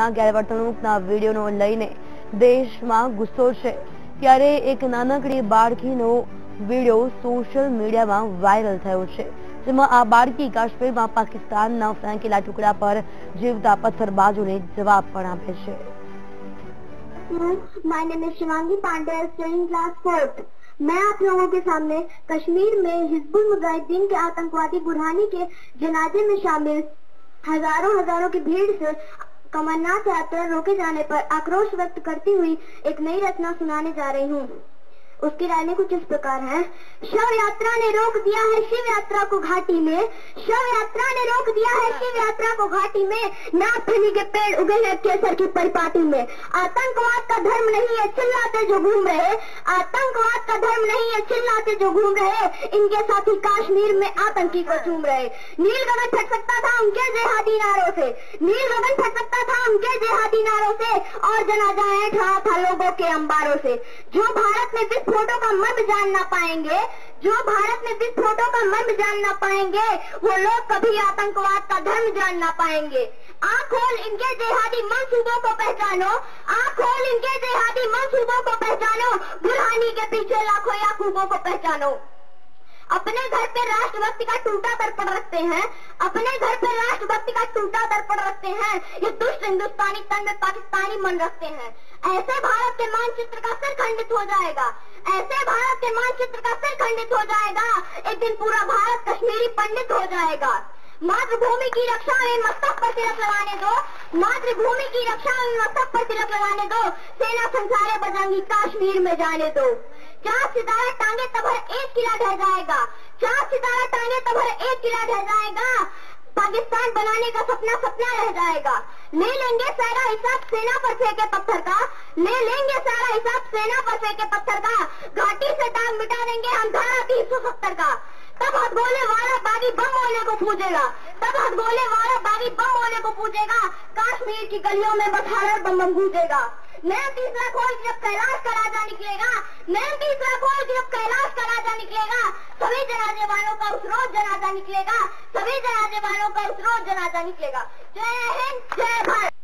ગેરવર્તણૂકના વિડીયોનો લઈને દેશમાં ગુસ્સો છે ત્યારે એક નાનકડી બાળકીનો વિડીયો સોશિયલ મીડિયામાં વાયરલ થયો છે જેમાં આ બાળકી કાશ્મીરમાં પાકિસ્તાનના ફેંકેલા ટુકડા પર જીવતા પથ્થરબાજોને જવાબ પણ આપે છે my name is Shivangi Pandey studying class fourth मैं आप लोगों के सामने कश्मीर में हिजबुल मुजाहिदीन के आतंकवादी बुरहानी के जनाजे में शामिल हजारों हजारों की भीड़ से कमरनाथ यात्रा रोके जाने पर आक्रोश व्यक्त करती हुई एक नई रचना सुनाने जा रही हूँ। उसकी लाइनें कुछ इस प्रकार हैं? शव यात्रा ने रोक दिया है शिव यात्रा को घाटी में। शव यात्रा ने रोक दिया है शिव यात्रा को घाटी में। नाथनी के पेड़ उगे हैं केसर की परिपाटी में। आतंकवाद का धर्म नहीं है, चिल्लाते जो घूम रहे। आतंकवाद का धर्म नहीं है, चिल्लाते जो घूम रहे। इनके साथी कश्मीर में आतंकी को चूम रहे। नील गगन फट सकता था उनके जेहादी नारों से। नील गगन फट सकता था उनके जेहादी नारों से। और जनाजा रहा था लोगों के अंबारों से। जो भारत में विस्फोटों का मर्म जान ना पाएँगे। जो भारत में विस्फोटों का मर्म जान ना पाएँगे, वो लोग कभी आतंकवाद का धर्म जान ना पाएँगे। आँख खोल इनके जेहादी मंसूबों को पहचानो। आँख खोल इनके जेहादी मंसूबों को पहचानो। बुरहानी के पीछे लाखों याकूबों को पहचानो। अपने घर पे राष्ट्रभक्ति का टूटा दर्पण रखते हैं। अपने घर पे राष्ट्रभक्ति का टूटा दर्पण रखते हैं। ये दुष्ट हिंदुस्तानी तन में पाकिस्तानी मन रखते हैं। ऐसे भारत के मानचित्र का सिर खंडित हो जाएगा। ऐसे भारत के मानचित्र का सिर खंडित हो जाएगा। एक दिन पूरा भारत कश्मीरी पंडित हो जाएगा। मातृभूमि की रक्षा में मस्तक पर तिलक लगाने दो। मातृभूमि की रक्षा में मस्तक पर तिलक लगाने दो। सेना संसारे बजरंगी कश्मीर में जाने दो। चार सितारा टांगे तभर एक किला ढह जाएगा। चार सितारा टांगे तभर एक किला ढह जाएगा। पाकिस्तान बनाने का सपना सपना रह जाएगा। ले लेंगे सारा हिसाब सेना पर फेंके पत्थर का। ले लेंगे सारा हिसाब सेना पर फेंके पत्थर का। घाटी से दाग मिटा देंगे हम धारा तीन सौ सत्तर का। तब हथगोले वाला बागी बम होने को पूजेगा। तब हथगोले वाला बागी बम होने को पूछेगा कश्मीर की गलियों में बस हर बम बम गूंजेगा। मैं तीसरा खोल जब कैलाश का राजा निकलेगा। मैं तीसरा खोल जब कैलाश का राजा निकलेगा। सभी जनाजे वालों का उस रोज जनाजा निकलेगा, सभी जनाजे वालों का उस रोज जनाजा निकलेगा। जय हिंद, जय भारत।